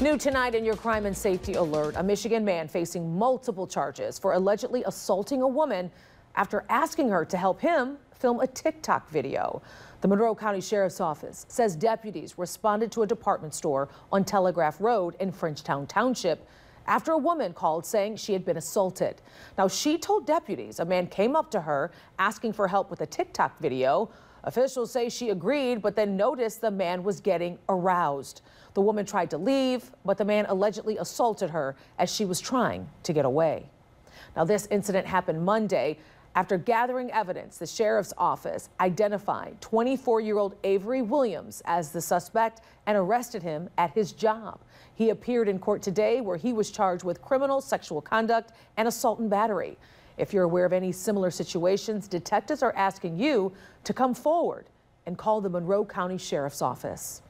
New tonight in your crime and safety alert, a Michigan man facing multiple charges for allegedly assaulting a woman after asking her to help him film a TikTok video. The Monroe County Sheriff's Office says deputies responded to a department store on Telegraph Road in Frenchtown Township after a woman called saying she had been assaulted. Now, she told deputies a man came up to her asking for help with a TikTok video. Officials say she agreed, but then noticed the man was getting aroused. The woman tried to leave, but the man allegedly assaulted her as she was trying to get away. Now, this incident happened Monday. After gathering evidence, the sheriff's office identified 24 year old Avery Williams as the suspect and arrested him at his job. He appeared in court today where he was charged with criminal sexual conduct and assault and battery. If you're aware of any similar situations, detectives are asking you to come forward and call the Monroe County Sheriff's Office.